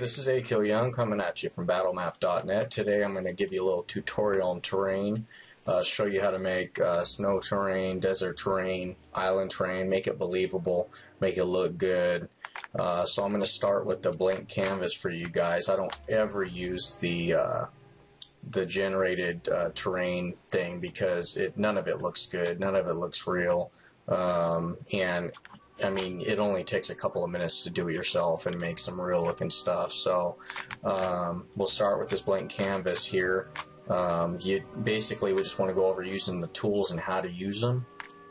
This is Akil Young coming at you from battlemap.net. Today I'm going to give you a little tutorial on terrain, uh, show you how to make uh, snow terrain, desert terrain, island terrain, make it believable, make it look good. Uh, so I'm going to start with the blank canvas for you guys. I don't ever use the uh, the generated uh, terrain thing because it none of it looks good, none of it looks real, um, and I mean, it only takes a couple of minutes to do it yourself and make some real looking stuff. So um, we'll start with this blank canvas here. Um, you basically we just want to go over using the tools and how to use them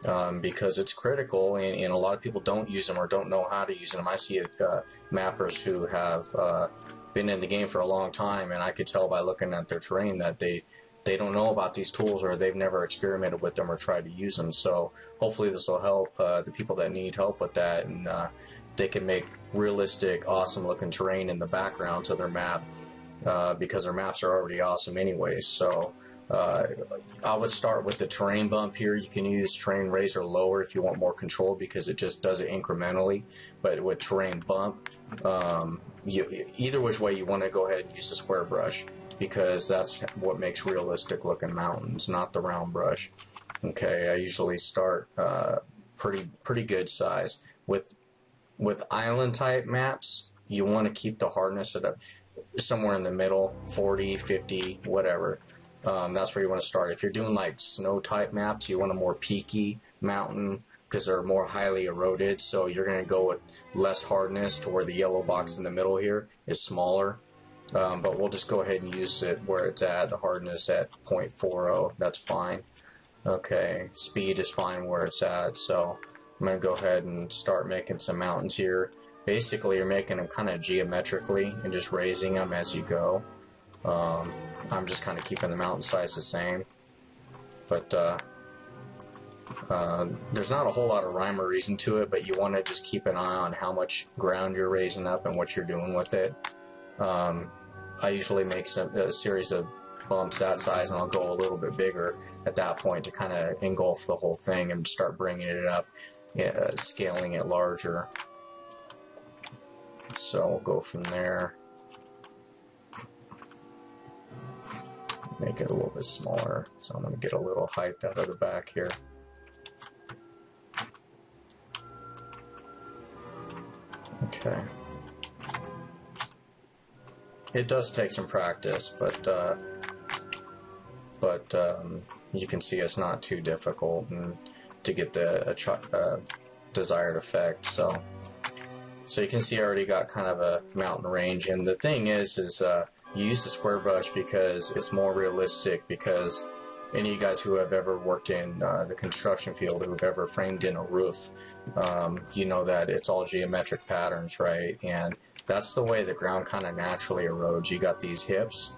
um, because it's critical and, and, a lot of people don't use them or don't know how to use them. I see uh, mappers who have uh, been in the game for a long time and I could tell by looking at their terrain that they they don't know about these tools or they've never experimented with them or tried to use them. So hopefully this will help uh, the people that need help with that and uh, they can make realistic, awesome looking terrain in the background to their map uh, because their maps are already awesome anyways. So uh, I would start with the terrain bump here. You can use terrain raise or lower if you want more control because it just does it incrementally. But with terrain bump, um, you, either which way you want to go ahead and use the square brush because that's what makes realistic looking mountains, not the round brush. Okay, I usually start uh, pretty pretty good size with with island type maps. You want to keep the hardness at a, somewhere in the middle, 40, 50, whatever. Um, that's where you want to start. If you're doing like snow type maps, you want a more peaky mountain because they're more highly eroded. So you're going to go with less hardness to where the yellow box in the middle here is smaller. Um, but we'll just go ahead and use it where it's at, the hardness at 0.40, that's fine. Okay, speed is fine where it's at, so I'm going to go ahead and start making some mountains here. Basically, you're making them kind of geometrically and just raising them as you go. Um, I'm just kind of keeping the mountain size the same. But uh, uh, there's not a whole lot of rhyme or reason to it, but you want to just keep an eye on how much ground you're raising up and what you're doing with it. Um, I usually make some, a series of bumps that size and I'll go a little bit bigger at that point to kind of engulf the whole thing and start bringing it up, scaling it larger. So we'll go from there. Make it a little bit smaller. So I'm going to get a little height out of the back here. Okay. It does take some practice, but uh, but um, you can see it's not too difficult to get the uh, desired effect. So so you can see I already got kind of a mountain range. And the thing is, is uh, you use the square brush because it's more realistic. Because any of you guys who have ever worked in uh, the construction field, who've ever framed in a roof, um, you know that it's all geometric patterns, right? And that's the way the ground kind of naturally erodes. You got these hips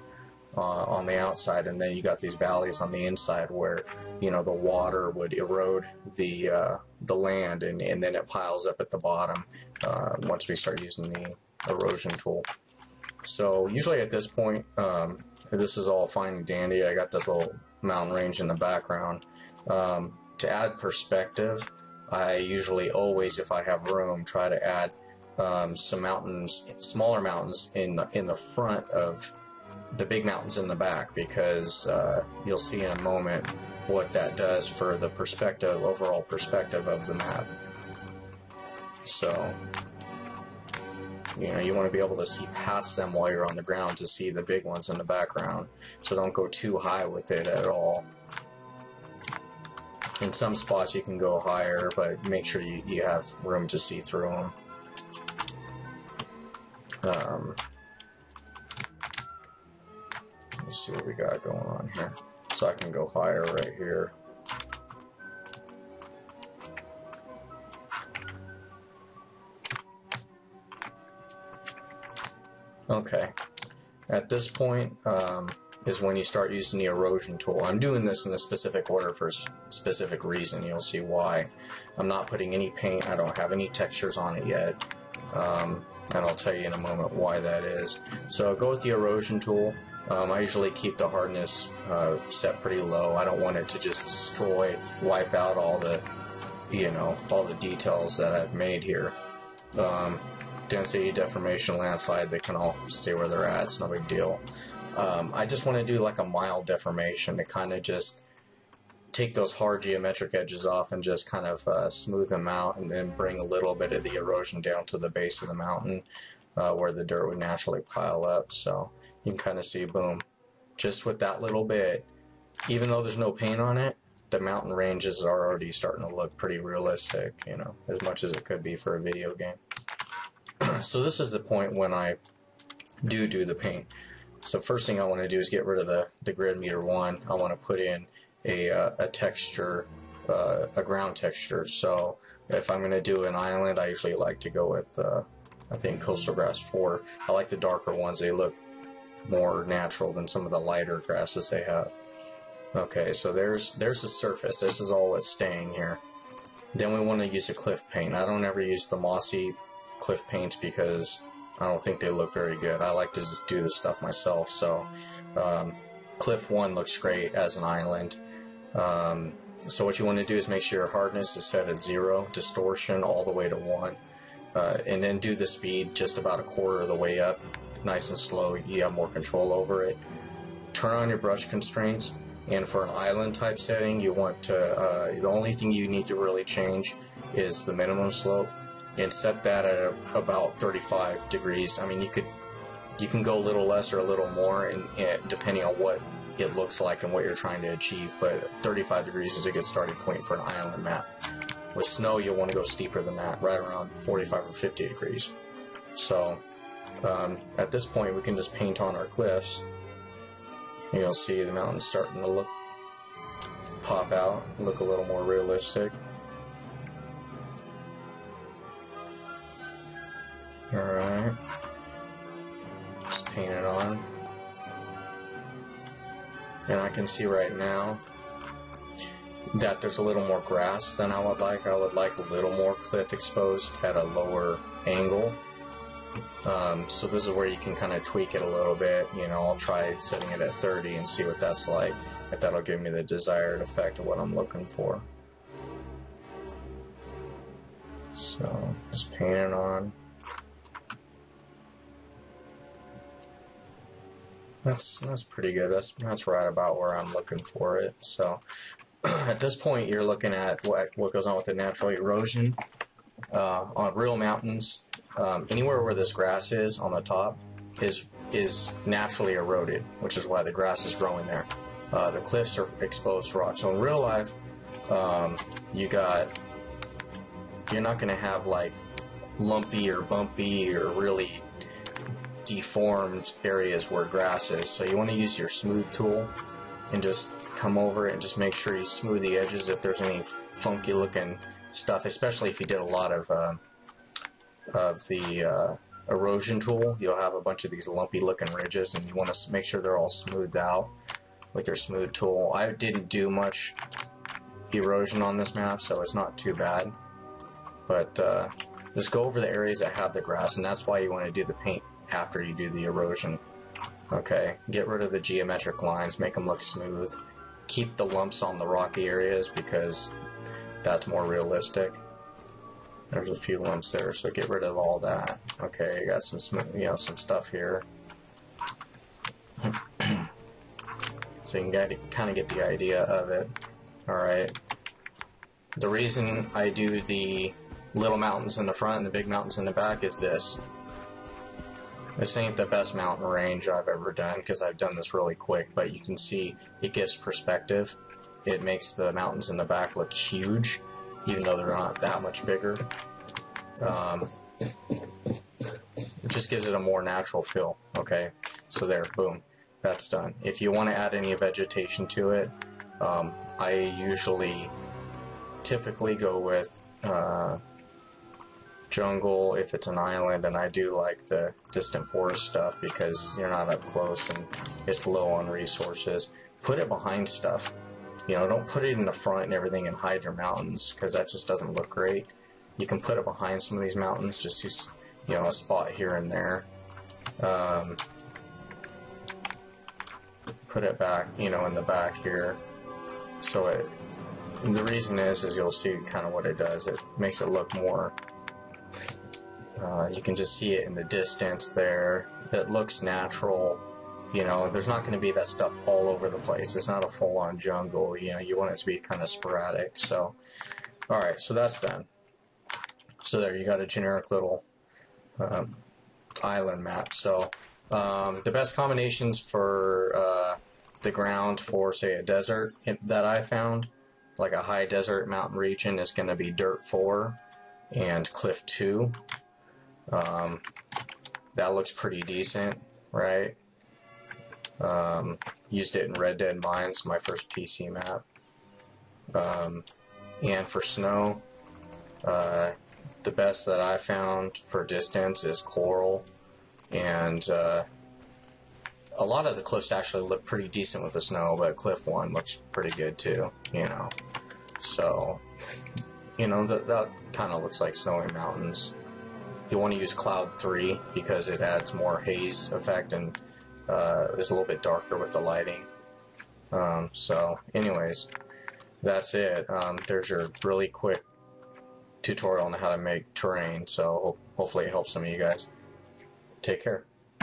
uh, on the outside, and then you got these valleys on the inside where you know the water would erode the uh, the land, and, and then it piles up at the bottom uh, once we start using the erosion tool. So usually at this point, um, this is all fine and dandy. I got this little mountain range in the background. Um, to add perspective, I usually always, if I have room, try to add um, some mountains, smaller mountains in the, in the front of the big mountains in the back because uh, you'll see in a moment what that does for the perspective, overall perspective of the map. So, you know, you want to be able to see past them while you're on the ground to see the big ones in the background. So don't go too high with it at all. In some spots you can go higher, but make sure you, you have room to see through them. Um, let's see what we got going on here. So I can go higher right here. Okay. At this point um, is when you start using the erosion tool. I'm doing this in a specific order for a specific reason. You'll see why. I'm not putting any paint. I don't have any textures on it yet. Um, and I'll tell you in a moment why that is. So go with the erosion tool. Um, I usually keep the hardness uh, set pretty low. I don't want it to just destroy, wipe out all the, you know, all the details that I've made here. Um, density, deformation, landslide, they can all stay where they're at. It's no big deal. Um, I just want to do like a mild deformation to kind of just take those hard geometric edges off and just kind of uh, smooth them out and then bring a little bit of the erosion down to the base of the mountain uh, where the dirt would naturally pile up. So you can kind of see, boom, just with that little bit, even though there's no paint on it, the mountain ranges are already starting to look pretty realistic, you know, as much as it could be for a video game. so this is the point when I do do the paint. So first thing I want to do is get rid of the, the grid meter one. I want to put in a, uh, a texture, uh, a ground texture. So if I'm going to do an island, I usually like to go with, uh, I think, Coastal Grass 4. I like the darker ones. They look more natural than some of the lighter grasses they have. Okay, so there's there's the surface. This is all what's staying here. Then we want to use a cliff paint. I don't ever use the mossy cliff paints because I don't think they look very good. I like to just do this stuff myself. So um, cliff 1 looks great as an island. Um, so what you want to do is make sure your hardness is set at 0, distortion all the way to 1. Uh, and then do the speed just about a quarter of the way up, nice and slow. You have more control over it. Turn on your brush constraints and for an island type setting, you want to, uh, the only thing you need to really change is the minimum slope and set that at about 35 degrees. I mean, you could, you can go a little less or a little more and, and depending on what it looks like and what you're trying to achieve, but 35 degrees is a good starting point for an island map. With snow, you'll want to go steeper than that, right around 45 or 50 degrees. So, um, at this point, we can just paint on our cliffs You'll see the mountains starting to look pop out, look a little more realistic. Alright. Just paint it on. And I can see right now that there's a little more grass than I would like. I would like a little more cliff exposed at a lower angle. Um, so this is where you can kind of tweak it a little bit. You know, I'll try setting it at 30 and see what that's like. If that'll give me the desired effect of what I'm looking for. So just paint it on. That's that's pretty good. That's that's right about where I'm looking for it. So at this point, you're looking at what what goes on with the natural erosion uh, on real mountains um, anywhere where this grass is on the top is is naturally eroded, which is why the grass is growing there. Uh, the cliffs are exposed rock. So in real life, um, you got you're not going to have like lumpy or bumpy or really deformed areas where grass is. So you want to use your smooth tool and just come over it and just make sure you smooth the edges if there's any funky looking stuff, especially if you did a lot of uh, of the uh, erosion tool, you'll have a bunch of these lumpy looking ridges and you want to make sure they're all smoothed out with your smooth tool. I didn't do much erosion on this map, so it's not too bad. But uh, just go over the areas that have the grass, and that's why you want to do the paint after you do the erosion. Okay, get rid of the geometric lines, make them look smooth. Keep the lumps on the rocky areas because that's more realistic. There's a few lumps there, so get rid of all that. Okay, got some, you know, some stuff here. so you can kind of get the idea of it. Alright. The reason I do the little mountains in the front and the big mountains in the back is this. This ain't the best mountain range I've ever done because I've done this really quick, but you can see it gives perspective. It makes the mountains in the back look huge even though they're not that much bigger. Um, it just gives it a more natural feel. Okay, so there, boom, that's done. If you want to add any vegetation to it, um, I usually typically go with uh, jungle if it's an island, and I do like the distant forest stuff because you're not up close and it's low on resources. Put it behind stuff. You know, don't put it in the front and everything and hide your mountains because that just doesn't look great. You can put it behind some of these mountains just to, you know, a spot here and there. Um, put it back, you know, in the back here. So it, the reason is, is you'll see kind of what it does. It makes it look more Uh, you can just see it in the distance there. It looks natural. You know, there's not going to be that stuff all over the place. It's not a full-on jungle. You know, you want it to be kind of sporadic. So, all right, so that's done. So there, you got a generic little um, island map. So um, the best combinations for uh, the ground for, say, a desert that I found, like a high desert mountain region, is going to be Dirt 4 and Cliff 2. Um, that looks pretty decent, right? Um, used it in Red Dead Mines, my first PC map. Um, and for snow, uh, the best that I found for distance is Coral, and uh, a lot of the cliffs actually look pretty decent with the snow, but Cliff One looks pretty good too. You know, so you know that that kind of looks like snowy mountains. You want to use Cloud Three because it adds more haze effect and uh, is a little bit darker with the lighting. Um, so, anyways, that's it. Um, there's your really quick tutorial on how to make terrain. So hopefully it helps some of you guys. Take care.